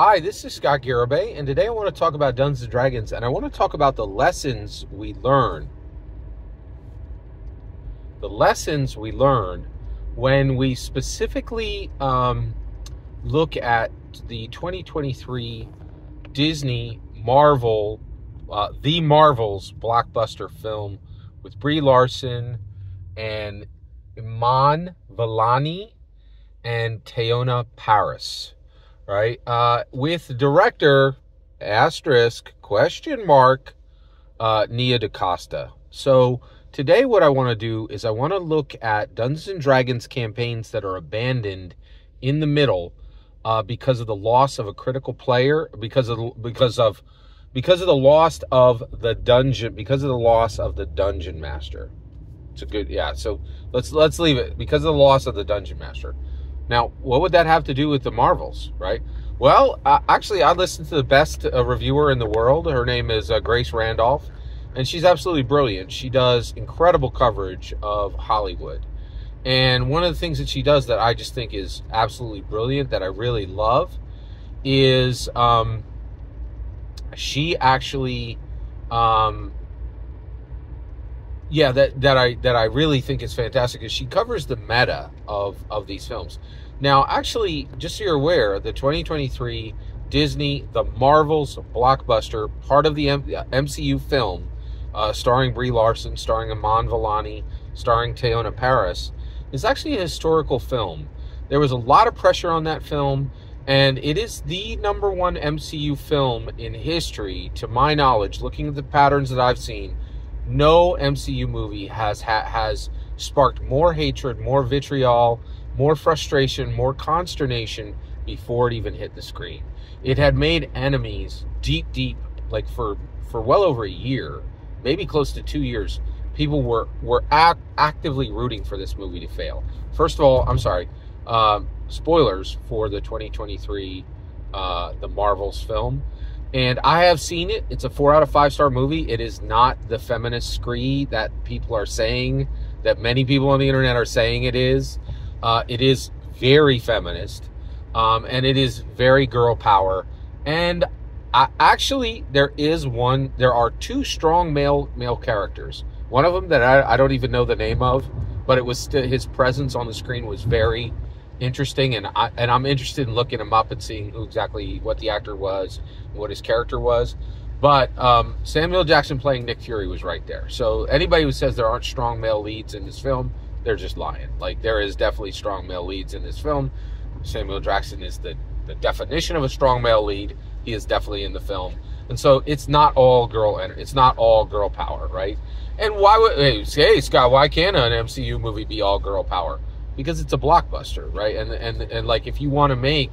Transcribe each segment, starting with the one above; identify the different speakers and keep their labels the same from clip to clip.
Speaker 1: Hi, this is Scott Garibay, and today I want to talk about Dungeons and Dragons, and I want to talk about the lessons we learn. The lessons we learn when we specifically um, look at the 2023 Disney Marvel, uh, the Marvels blockbuster film with Brie Larson and Iman Vellani and Teyonah Parris, right? Uh, with director asterisk question mark uh, Nia DaCosta. So today, what I want to do is I want to look at Dungeons and Dragons campaigns that are abandoned in the middle uh, because of the loss of a critical player, because of because of because of the loss of the dungeon, because of the loss of the dungeon master. It's a good yeah. So let's let's leave it because of the loss of the dungeon master. Now, what would that have to do with the Marvels, right? Well, uh, actually, I listened to the best uh, reviewer in the world. Her name is uh, Grace Randolph, and she's absolutely brilliant. She does incredible coverage of Hollywood. And one of the things that she does that I just think is absolutely brilliant, that I really love, is um, she actually, um, yeah, that that I that I really think is fantastic is she covers the meta of of these films. Now, actually, just so you're aware, the 2023 Disney The Marvels blockbuster, part of the M- MCU film, uh, starring Brie Larson, starring Iman Vellani, starring Teyonah Parris, is actually a historical film. There was a lot of pressure on that film, and it is the number one MCU film in history, to my knowledge. Looking at the patterns that I've seen, no MCU movie has ha- has sparked more hatred, more vitriol, more frustration, more consternation before it even hit the screen. It had made enemies deep, deep, like for for well over a year, maybe close to two years people were were act, actively rooting for this movie to fail. First of all, I'm sorry, um, spoilers for the 2023 uh, the Marvels film, and I have seen it. It's a four out of five star movie. It is not the feminist scree that people are saying that many people on the internet are saying it is. Uh, it is very feminist, um, and it is very girl power. And I, actually, there is one. There are two strong male male characters one of them that I, I don't even know the name of, but it was st- his presence on the screen was very interesting, and I and I'm interested in looking him up and seeing who exactly what the actor was, what his character was. But um, Samuel Jackson playing Nick Fury was right there. So anybody who says there aren't strong male leads in this film, they're just lying. Like there is definitely strong male leads in this film. Samuel Jackson is the the definition of a strong male lead. He is definitely in the film, and so it's not all girl. It's not all girl power, right? And why would hey, hey Scott? Why can't an MCU movie be all girl power? Because it's a blockbuster, right? And and and like if you want to make,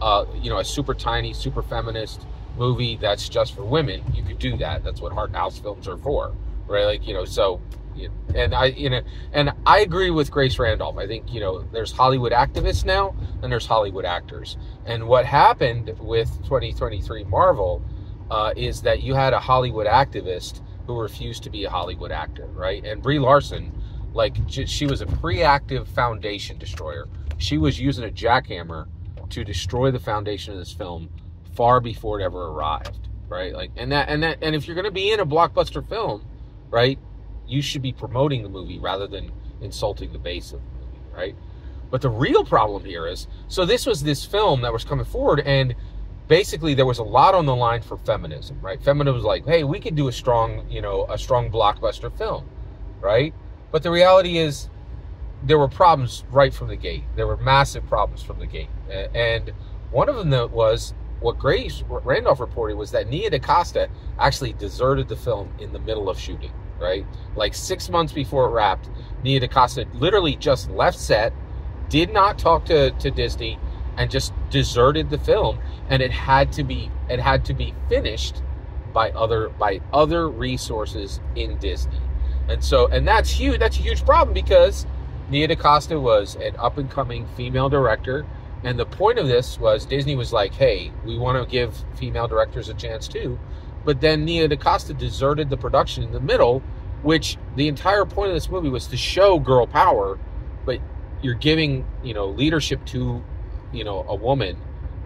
Speaker 1: uh, you know, a super tiny, super feminist movie that's just for women, you could do that. That's what art house films are for, right? Like you know, so and I you know and I agree with Grace Randolph. I think you know there's Hollywood activists now and there's Hollywood actors. And what happened with 2023 Marvel uh, is that you had a Hollywood activist who refused to be a Hollywood actor, right? And Brie Larson, like she was a pre-active foundation destroyer. She was using a jackhammer to destroy the foundation of this film far before it ever arrived, right? Like, and that, and that, and if you're going to be in a blockbuster film, right, you should be promoting the movie rather than insulting the base of the movie, right? But the real problem here is, so this was this film that was coming forward, and basically there was a lot on the line for feminism, right? Feminism was like, hey, we could do a strong, you know, a strong blockbuster film, right? But the reality is there were problems right from the gate. There were massive problems from the gate. And one of them that was what Grace Randolph reported was that Nia DaCosta actually deserted the film in the middle of shooting, right? Like six months before it wrapped, Nia DaCosta literally just left set, did not talk to, to Disney, and just deserted the film and it had to be it had to be finished by other by other resources in Disney. And so and that's huge that's a huge problem because Nia DaCosta was an up and coming female director and the point of this was Disney was like, "Hey, we want to give female directors a chance too." But then Nia DaCosta deserted the production in the middle, which the entire point of this movie was to show girl power, but you're giving, you know, leadership to you know a woman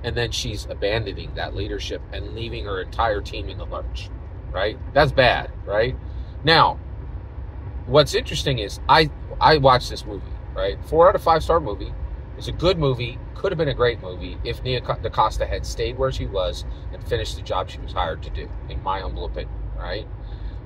Speaker 1: and then she's abandoning that leadership and leaving her entire team in the lurch, right? That's bad, right? Now, what's interesting is I I watched this movie, right? Four out of five star movie. It's a good movie. Could have been a great movie if Nia DaCosta had stayed where she was and finished the job she was hired to do, in my humble opinion, right?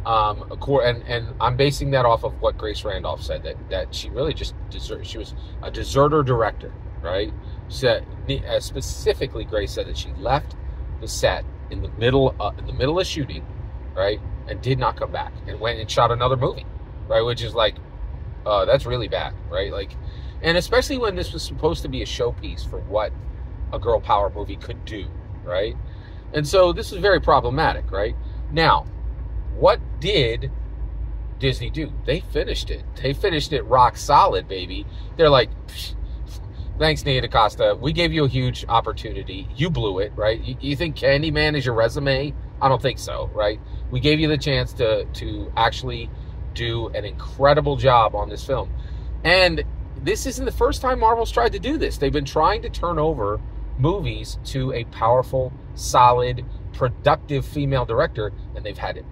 Speaker 1: Um, and and I'm basing that off of what Grace Randolph said that that she really just desert. She was a deserter director, right? Said uh, specifically, Grace said that she left the set in the middle uh, in the middle of shooting, right, and did not come back and went and shot another movie, right, which is like, uh, that's really bad, right? Like, and especially when this was supposed to be a showpiece for what a girl power movie could do, right? And so this is very problematic, right? Now, what did Disney do? They finished it. They finished it rock solid, baby. They're like, thanks, Nia DaCosta. We gave you a huge opportunity. You blew it, right? You, you think Candyman is your resume? I don't think so, right? We gave you the chance to to actually do an incredible job on this film. And this isn't the first time Marvel's tried to do this. They've been trying to turn over movies to a powerful, solid, productive female director, and they've had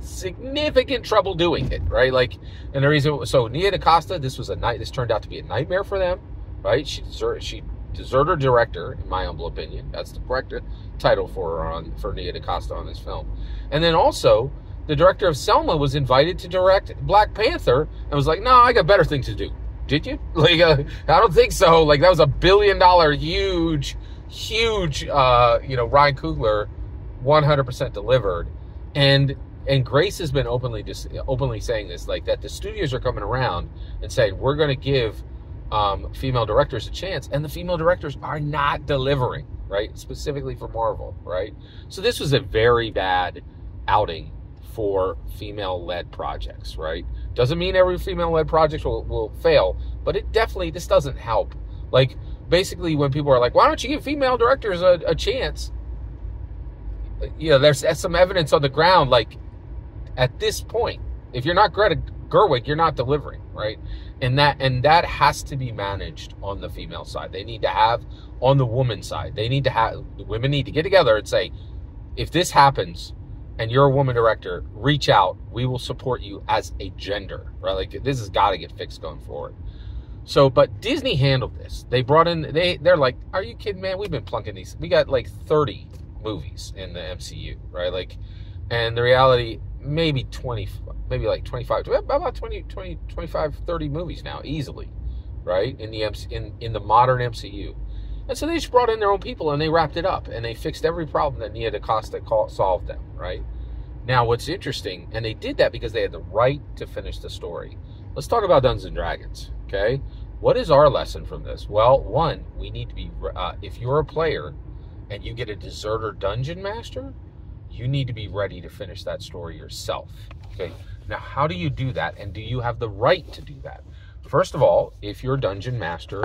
Speaker 1: significant trouble doing it, right? Like, and the reason, so Nia DaCosta, this was a night, this turned out to be a nightmare for them, right? She deserted, she deserted director, in my humble opinion. That's the correct title for her on for Nia DaCosta on this film. And then also, the director of Selma was invited to direct Black Panther and was like, "No, I got better things to do." Did you? Like, uh, I don't think so. Like, that was a billion dollar, huge, huge, uh, you know, Ryan Coogler, 100% delivered. And and Grace has been openly just openly saying this, like that the studios are coming around and saying we're going to give um, female directors a chance, and the female directors are not delivering, right? Specifically for Marvel, right? So this was a very bad outing for female-led projects, right? Doesn't mean every female-led project will, will fail, but it definitely this doesn't help. Like basically, when people are like, "Why don't you give female directors a, a chance?" You know, there's some evidence on the ground, like at this point, if you're not Greta Gerwig, you're not delivering, right? And that and that has to be managed on the female side. They need to have on the woman side. They need to have the women need to get together and say, if this happens and you're a woman director, reach out. We will support you as a gender, right? Like this has got to get fixed going forward. So, but Disney handled this. They brought in they they're like, are you kidding, man? We've been plunking these. We got like 30 movies in the MCU, right? Like, and the reality maybe 20, maybe like 25, about 20, 20, 25, 30 movies now, easily, right? In the MC, in, in the modern MCU. And so they just brought in their own people and they wrapped it up and they fixed every problem that Nia DaCosta solved them, right? Now, what's interesting, and they did that because they had the right to finish the story. Let's talk about Dungeons and Dragons, okay? What is our lesson from this? Well, one, we need to be, uh, if you're a player and you get a deserter dungeon master, you need to be ready to finish that story yourself. Okay. Now, how do you do that? And do you have the right to do that? First of all, if your dungeon master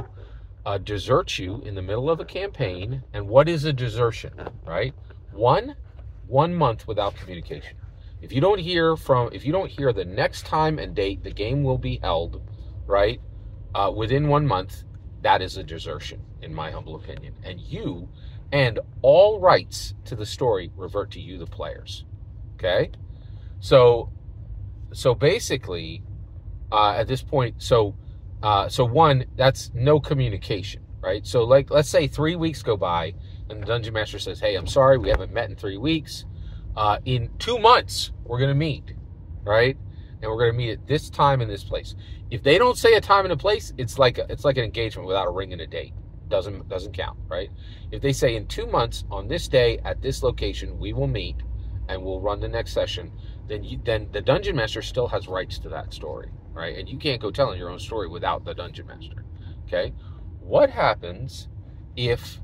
Speaker 1: uh, deserts you in the middle of a campaign, and what is a desertion, right? One, one month without communication. If you don't hear from, if you don't hear the next time and date the game will be held, right, uh, within one month, that is a desertion, in my humble opinion. And you and all rights to the story revert to you, the players. Okay, so so basically, uh, at this point, so uh, so one, that's no communication, right? So like, let's say three weeks go by, and the dungeon master says, "Hey, I'm sorry, we haven't met in three weeks. Uh, in two months, we're gonna meet, right? And we're gonna meet at this time in this place. If they don't say a time and a place, it's like a, it's like an engagement without a ring and a date doesn't doesn't count, right? If they say in two months on this day at this location we will meet and we'll run the next session, then you, then the dungeon master still has rights to that story, right? And you can't go telling your own story without the dungeon master. Okay, what happens if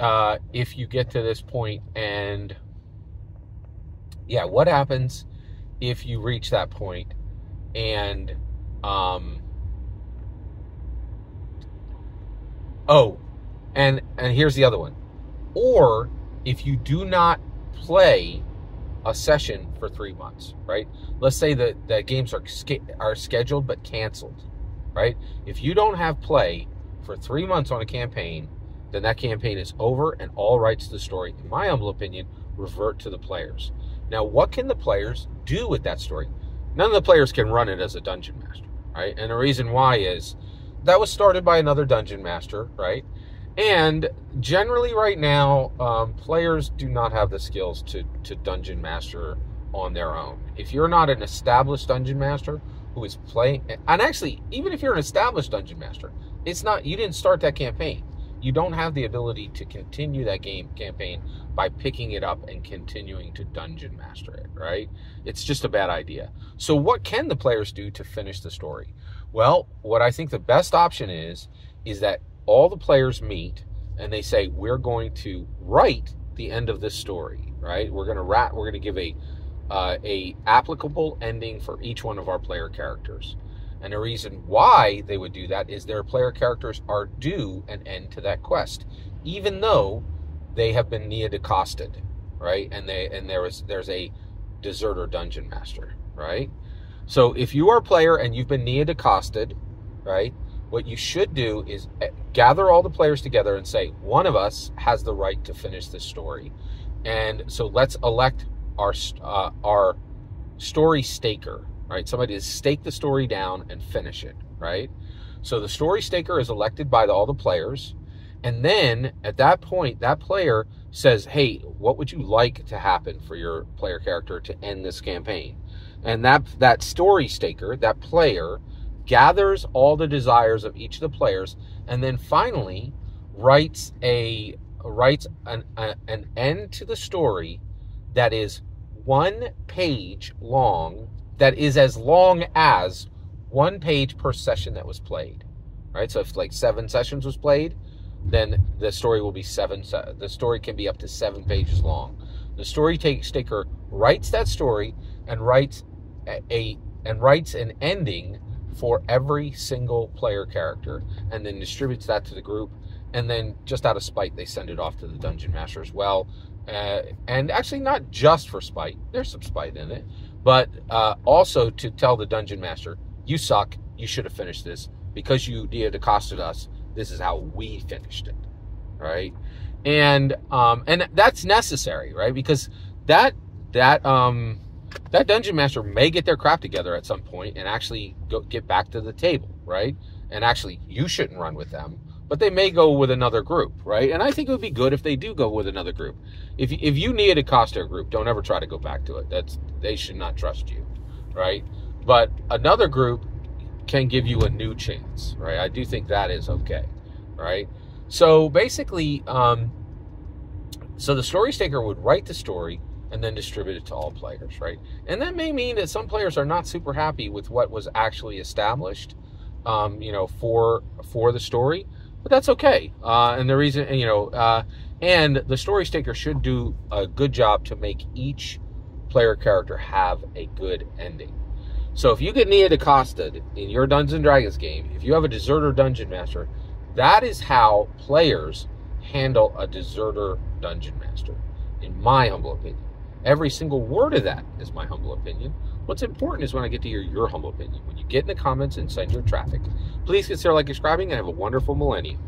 Speaker 1: uh, if you get to this point and yeah, what happens if you reach that point and um, Oh, and and here's the other one. Or if you do not play a session for three months, right? Let's say that the games are are scheduled but canceled, right? If you don't have play for three months on a campaign, then that campaign is over and all rights to the story, in my humble opinion, revert to the players. Now, what can the players do with that story? None of the players can run it as a dungeon master, right? And the reason why is that was started by another dungeon master, right? And generally, right now, um, players do not have the skills to, to dungeon master on their own. If you're not an established dungeon master who is playing, and actually, even if you're an established dungeon master, it's not, you didn't start that campaign. You don't have the ability to continue that game campaign by picking it up and continuing to dungeon master it, right? It's just a bad idea. So, what can the players do to finish the story? Well, what I think the best option is, is that all the players meet and they say, we're going to write the end of this story, right? We're going to rat, we're going to give a uh, a applicable ending for each one of our player characters. And the reason why they would do that is their player characters are due an end to that quest, even though they have been Nia decosted, right? And they and there is there's a deserter dungeon master, right? So if you are a player and you've been Nia decosted, right? What you should do is eh, gather all the players together and say, one of us has the right to finish this story. And so let's elect our uh, our story staker, right? Somebody to stake the story down and finish it, right? So the story staker is elected by the, all the players, and then at that point, that player says, "Hey, what would you like to happen for your player character to end this campaign?" And that that story staker, that player, gathers all the desires of each of the players, and then finally writes a writes an, a, an end to the story that is one page long that is as long as one page per session that was played. Right? So if like seven sessions was played, then the story will be seven. The story can be up to seven pages long. The story staker writes that story and writes a, a and writes an ending for every single player character, and then distributes that to the group. And then, just out of spite, they send it off to the dungeon master as well uh, and actually not just for spite. There's some spite in it, but uh, also to tell the dungeon master, "You suck. You should have finished this because you did accosted us. This is how we finished it, right?" And um, and that's necessary, right? Because that that um that dungeon master may get their crap together at some point and actually go get back to the table, right? And actually, you shouldn't run with them but they may go with another group, right? And I think it would be good if they do go with another group. If if you need a Costa group, don't ever try to go back to it. That's they should not trust you, right? But another group can give you a new chance, right? I do think that is okay, right? So basically, um, so the story staker would write the story and then distribute it to all players, right? And that may mean that some players are not super happy with what was actually established, um, you know, for for the story but that's okay. Uh, and the reason, you know, uh, and the story staker should do a good job to make each player character have a good ending. So if you get Nia decosted in your Dungeons and Dragons game, if you have a deserter dungeon master, that is how players handle a deserter dungeon master, in my humble opinion. Every single word of that is my humble opinion. What's important is when I get to hear your humble opinion. When you get in the comments and send your traffic, please consider like subscribing and have a wonderful millennium.